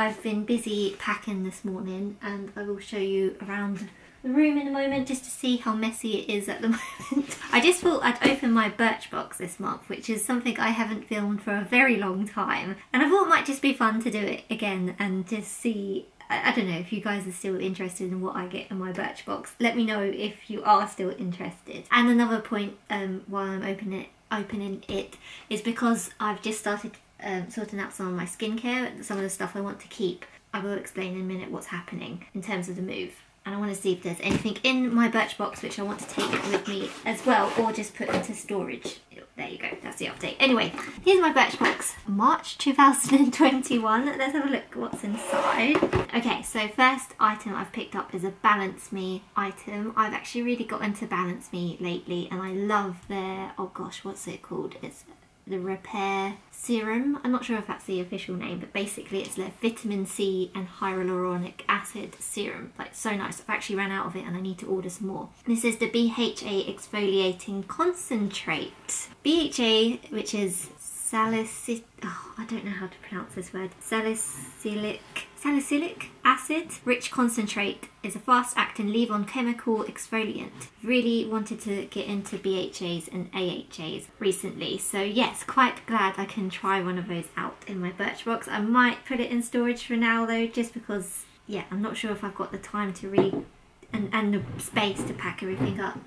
I've been busy packing this morning and I will show you around the room in a moment just to see how messy it is at the moment. I just thought I'd open my Birchbox this month which is something I haven't filmed for a very long time and I thought it might just be fun to do it again and just see I, don't know if you guys are still interested in what I get in my Birchbox. Let me know if you are still interested. And another point um, while I'm opening it, opening it is because I've just started um, sorting out some of my skincare, some of the stuff I want to keep. I will explain in a minute what's happening in terms of the move and I want to see if there's anything in my Birchbox which I want to take with me as well or just put into storage. There you go, that's the update. Anyway, here's my Birchbox, March 2021. Let's have a look what's inside. Okay, so first item I've picked up is a Balance Me item. I've actually really got into Balance Me lately and I love their, oh gosh, what's it called? It's the Repair Serum. I'm not sure if that's the official name, but basically it's their vitamin C and hyaluronic acid serum. Like so nice. I've actually ran out of it and I need to order some more. This is the BHA Exfoliating Concentrate. BHA, which is salicylic, oh, I don't know how to pronounce this word, salicylic, salicylic acid rich concentrate is a fast acting leave-on chemical exfoliant. Really wanted to get into BHAs and AHAs recently, so yes, quite glad I can try one of those out in my Birchbox. I might put it in storage for now though, just because, yeah, I'm not sure if I've got the time to read and, and the space to pack everything up.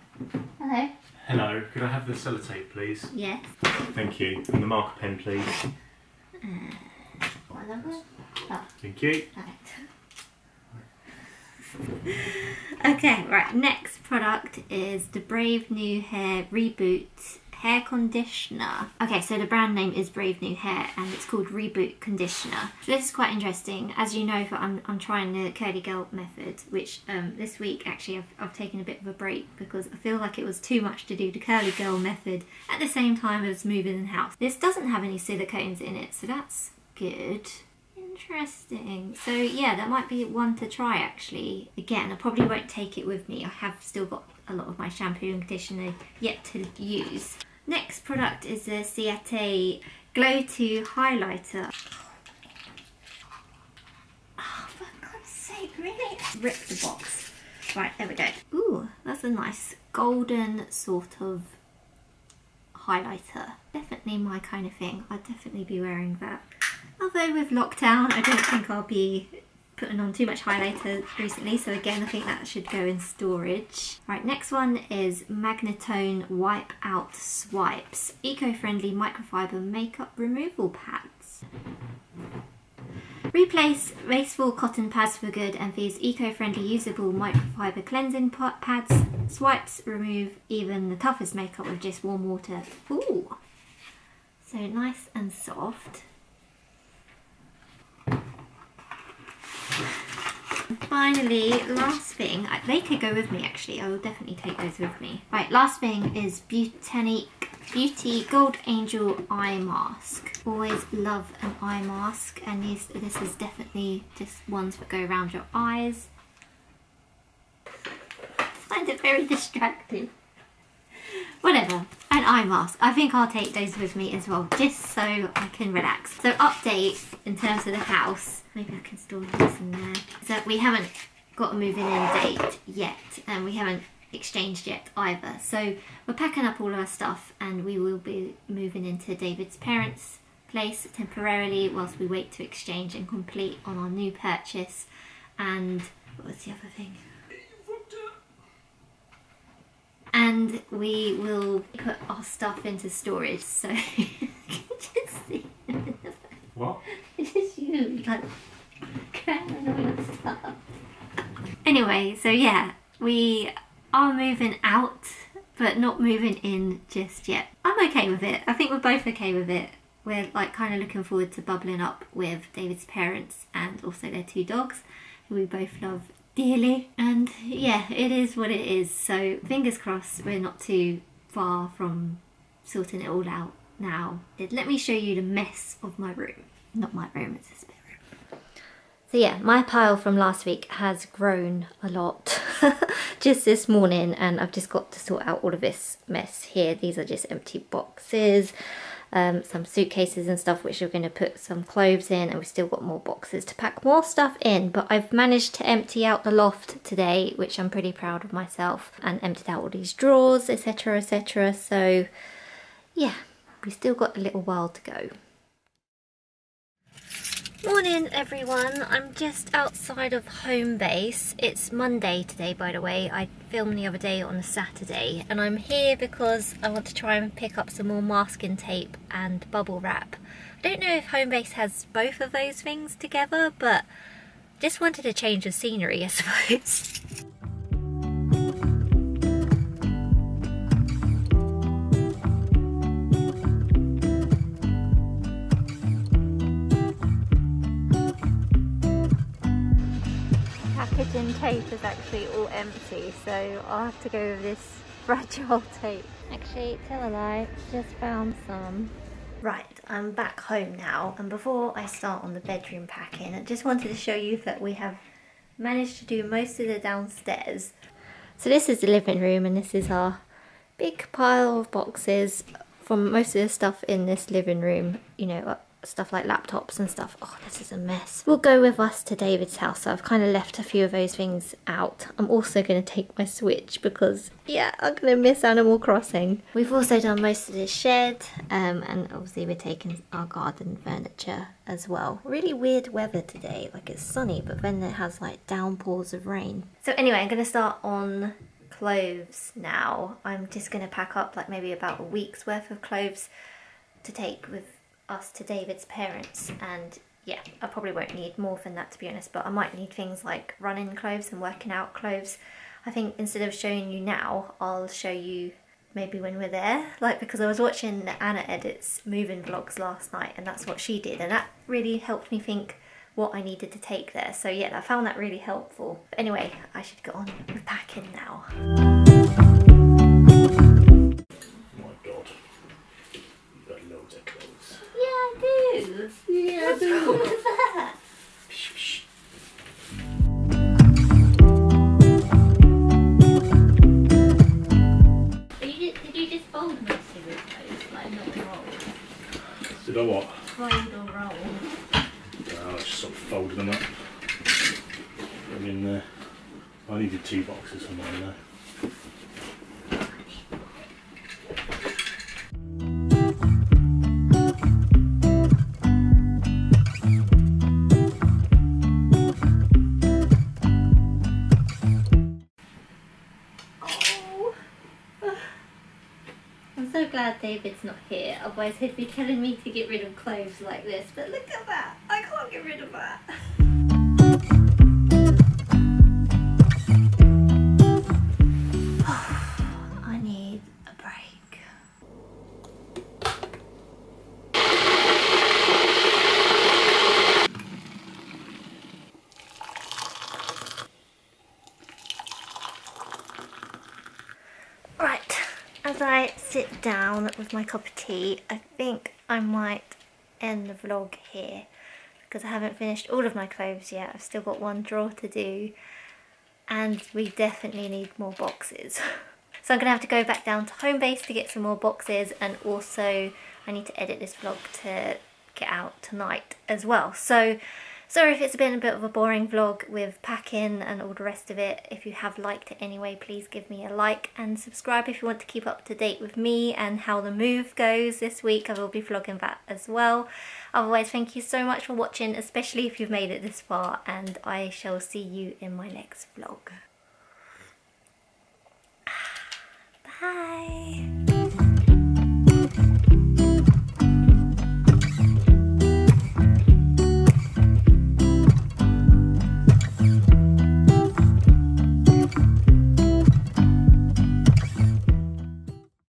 Hello. Hello, could I have the sellotape, please? Yes. Thank you. And the marker pen, please. Uh, one of them? Oh. Thank you. okay, right, next product is the Brave New Hair Reboot hair conditioner. Okay, so the brand name is Brave New Hair and it's called Reboot Conditioner. So this is quite interesting. As you know, I'm, I'm trying the curly girl method, which um, this week actually I've, I've taken a bit of a break because I feel like it was too much to do the curly girl method at the same time as moving in house. This doesn't have any silicones in it, so that's good. Interesting. So yeah, that might be one to try actually. Again, I probably won't take it with me. I have still got a lot of my shampoo and conditioner yet to use. Next product is the Ciate Glow to Highlighter. Oh, for God's sake, really? Rip the box. Right, there we go. Ooh, that's a nice golden sort of highlighter. Definitely my kind of thing. I'd definitely be wearing that. Although with lockdown, I don't think I'll be putting on too much highlighter recently so again I think that should go in storage. Right next one is Magnitone Wipe Out Swipes eco-friendly microfiber makeup removal pads. Replace wasteful cotton pads for good and these eco-friendly usable microfiber cleansing pads. Swipes remove even the toughest makeup with just warm water. Ooh! So nice and soft. Finally, last thing, uh, they could go with me actually, I will definitely take those with me. Right, last thing is Beautaniq Beauty Gold Angel Eye Mask. Always love an eye mask and these, this is definitely just ones that go around your eyes. I find it very distracting. Whatever, an eye mask. I think I'll take those with me as well, just so I can relax. So update in terms of the house. Maybe I can store this in there. So we haven't got a moving in date yet, and we haven't exchanged yet either. So we're packing up all of our stuff and we will be moving into David's parents' place temporarily whilst we wait to exchange and complete on our new purchase. And what was the other thing? And we will put our stuff into storage so you can just see. What? It's just you like cramming all your stuff. Anyway so yeah we are moving out but not moving in just yet. I'm okay with it. I think we're both okay with it. We're like kind of looking forward to bubbling up with david's parents and also their two dogs who we both love dearly. And yeah, it is what it is. So fingers crossed we're not too far from sorting it all out now. Let me show you the mess of my room. Not my room, it's a spare room. So yeah, my pile from last week has grown a lot just this morning and I've just got to sort out all of this mess here. These are just empty boxes. Um, some suitcases and stuff which we're going to put some clothes in and we've still got more boxes to pack more stuff in but I've managed to empty out the loft today which I'm pretty proud of myself and emptied out all these drawers etc etc so yeah we still got a little while to go. Morning everyone, I'm just outside of Homebase. It's Monday today by the way, I filmed the other day on a Saturday and I'm here because I want to try and pick up some more masking tape and bubble wrap. I don't know if Homebase has both of those things together but just wanted a change of scenery I suppose. tape is actually all empty so I'll have to go with this fragile tape. Actually, tell a lie, just found some. Right, I'm back home now and before I start on the bedroom packing I just wanted to show you that we have managed to do most of the downstairs. So this is the living room and this is our big pile of boxes from most of the stuff in this living room, you know, stuff like laptops and stuff. Oh, this is a mess. We'll go with us to David's house. So I've kind of left a few of those things out. I'm also going to take my Switch because, yeah, I'm going to miss Animal Crossing. We've also done most of the shed um, and obviously we're taking our garden furniture as well. Really weird weather today. Like it's sunny, but then it has like downpours of rain. So anyway, I'm going to start on clothes now. I'm just going to pack up like maybe about a week's worth of clothes to take with us to David's parents and yeah, I probably won't need more than that to be honest, but I might need things like running clothes and working out clothes. I think instead of showing you now, I'll show you maybe when we're there. Like because I was watching Anna Edits moving vlogs last night and that's what she did and that really helped me think what I needed to take there. So yeah, I found that really helpful. But anyway, I should get on with packing now. Yeah, What's wrong with that? Did you just fold most of it like not roll? Did I what? Fold or roll? No, I just sort of folded them up. Put them in there. I needed two boxes for mine though. Glad David's not here, otherwise he'd be telling me to get rid of clothes like this. But look at that, I can't get rid of that. down with my cup of tea, I think I might end the vlog here because I haven't finished all of my clothes yet. I've still got one drawer to do and we definitely need more boxes. so I'm going to have to go back down to Homebase to get some more boxes and also I need to edit this vlog to get out tonight as well. So Sorry if it's been a bit of a boring vlog with packing and all the rest of it. If you have liked it anyway, please give me a like and subscribe if you want to keep up to date with me and how the move goes this week. I will be vlogging that as well. Otherwise, thank you so much for watching, especially if you've made it this far, and I shall see you in my next vlog.